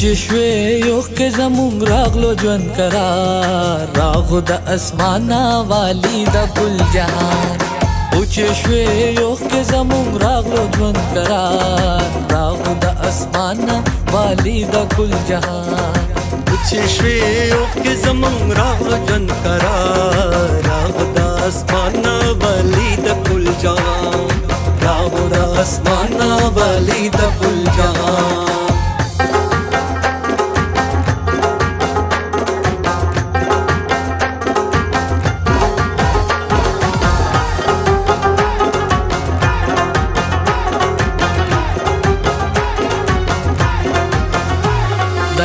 چې شوې یو کې زمونږ راغلو ژوند قرار راغو د اسمانه والی د ګل جهان او چې شوې یو کې زمونږ راغلو ژوند قرار راغو د اسمانه والی د ګل جهان او چې شوې یو کې زمونږ راغلو ژوند قرار راغو د اسمانه والی د ګل جهان راغو د اسمانه والی د ګل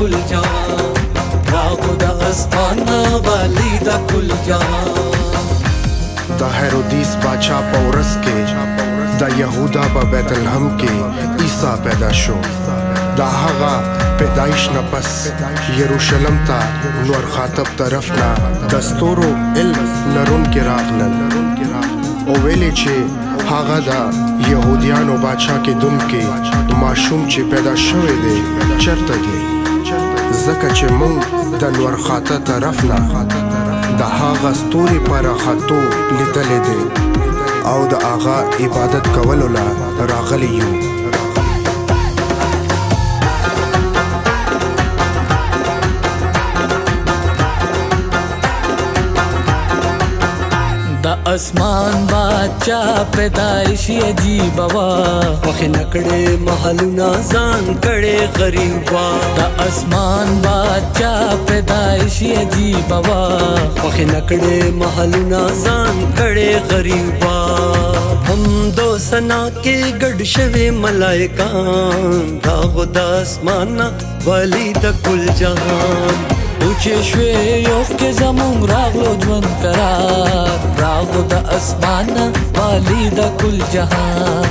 كل جان معبود استانا والي دا كل جان دا هيرودیس بادشاہ پورس کې دا يهودا په بیت لحم کې عیسی پیدا شو دا هغه پیدایش نه پس یروشلم ته نور خاطب طرف نه دستورو علم لرون کې راغلل او ویلې چې هغه دا يهوديانو بادشاہ کې دم کې ماشوم چې پیدا شوی دی چرته دی زکه چې مونږ د نور خاطه طرف نه د هغه ستوري پر خاطو لیدلې دي او د هغه عبادت کولو لا راغلی یو د اسمان بادشاہ پیدائش عجیب وا وخ نکړې محلونه ځان کړې غریب وا د اسمان بادشاہ پیدائش عجیب وا وخ نکړې محلونه ځان کړې غریب وا هم دو سنا کې ګډ شوه ملائکان دا غو د اسمان ولی د کل جهان Bu کشوی یوخ که زمون راغلو جون قرار راغلو د اسمانه والی د کل جهان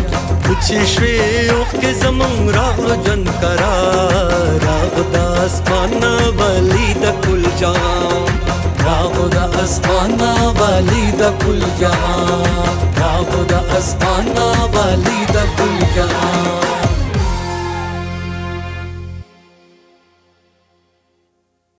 Bu چشوی یوخ که زمون راغلو جون قرار راغلو د اسمانه والی د کل جهان راغلو د اسمانه والی د کل جهان راغلو د اسمانه والی د کل جهان